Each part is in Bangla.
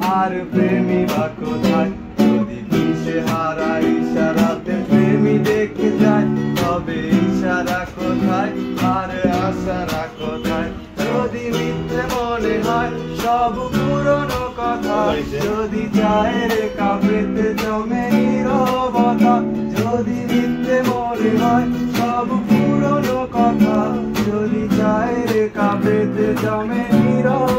আর প্রেমী বা কোথায়? যদি দিশে হারা ইশারাতে প্রেমী দেখে যায়, তবে ইশারা কোথায়? আর আশারা কোথায়? যদি মিথ্যে মনে হয়, সব পুরনো কথা। যদি যায় রে কাপেতে জমে নীরবতা। যদি মিথ্যে মনে হয়, সব পুরনো কথা। যদি যায় রে কাপেতে জমে নীরবতা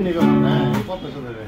왜 내가 만나? 오빠 뺏어내래.